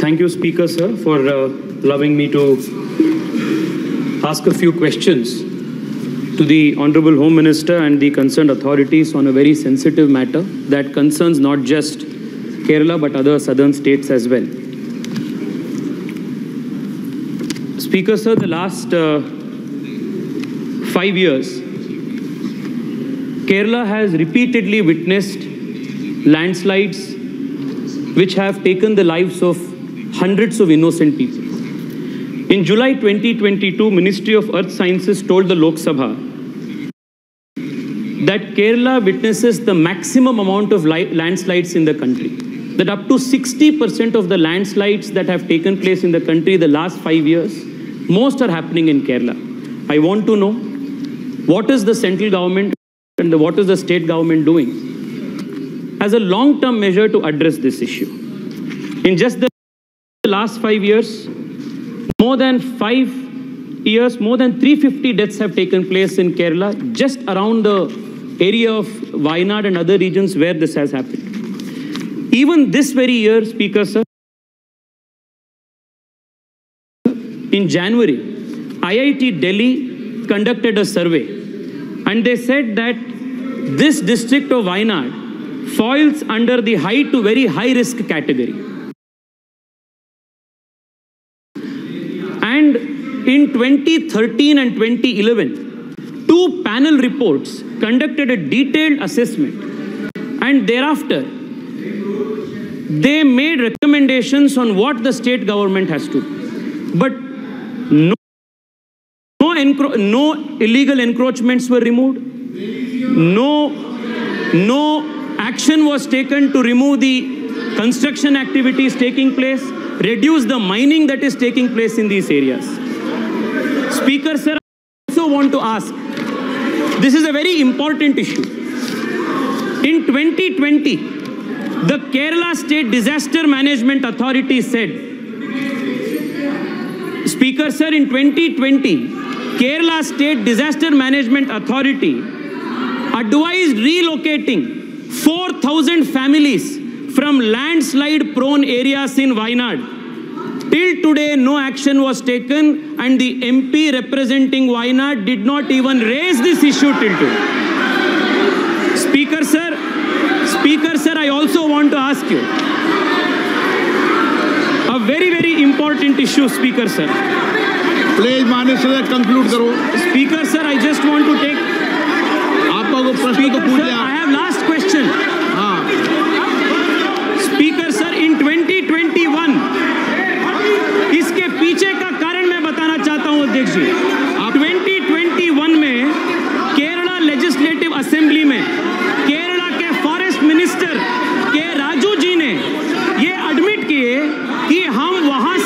Thank you, Speaker, sir, for uh, allowing me to ask a few questions to the Honorable Home Minister and the concerned authorities on a very sensitive matter that concerns not just Kerala but other southern states as well. Speaker, sir, the last uh, five years, Kerala has repeatedly witnessed landslides which have taken the lives of hundreds of innocent people. In July 2022, Ministry of Earth Sciences told the Lok Sabha that Kerala witnesses the maximum amount of landslides in the country. That up to 60% of the landslides that have taken place in the country the last five years, most are happening in Kerala. I want to know what is the central government and the, what is the state government doing as a long term measure to address this issue. In just the last five years, more than five years, more than 350 deaths have taken place in Kerala, just around the area of Wayanad and other regions where this has happened. Even this very year, Speaker Sir, in January, IIT Delhi conducted a survey and they said that this district of Wayanad falls under the high to very high risk category. And in 2013 and 2011, two panel reports conducted a detailed assessment and thereafter they made recommendations on what the state government has to do. But no, no, no illegal encroachments were removed. No, no action was taken to remove the construction activities taking place, reduce the mining that is taking place in these areas. Speaker, sir, I also want to ask this is a very important issue. In 2020, the Kerala State Disaster Management Authority said, Speaker, sir, in 2020, Kerala State Disaster Management Authority advised relocating 4,000 families from landslide prone areas in Wayanad. Till today, no action was taken, and the MP representing Wayanad did not even raise this issue till today. Speaker, sir, Speaker, sir, I also want to ask you a very, very important issue, Speaker, sir. Please माननीय सदस्य conclude करो Speaker, sir, I just want to take. आपका को प्रश्न 2021 में Kerala legislative assembly में केरला के forest minister के राजू जी ने ये एडमिट किए कि हम वहाँ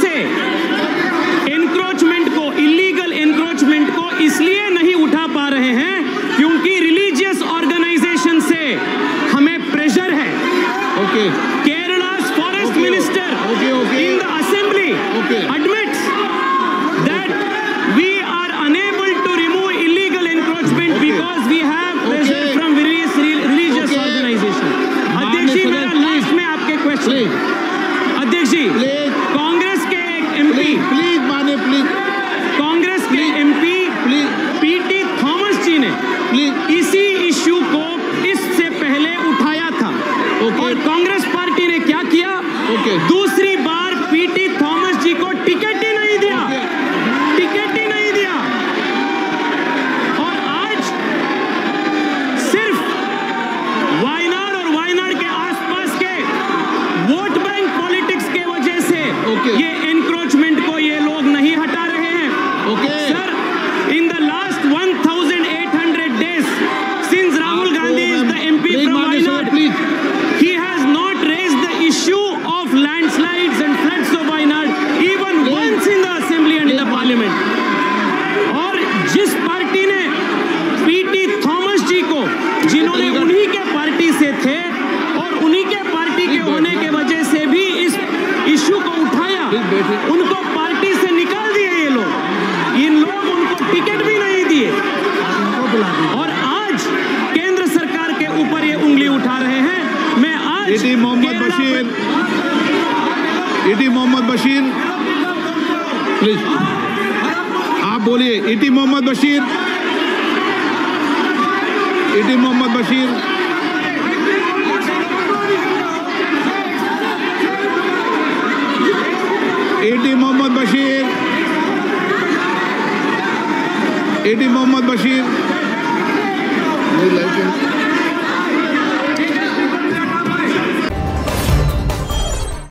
और कांग्रेस पार्टी ने क्या किया Okay. दूसरी Ismail, मोहम्मद बशीर प्लीज़ आप बोलिए ET Mohammed Basheer ET Mohammed Basheer ET Mohammed Basheer ET Mohammed Basheer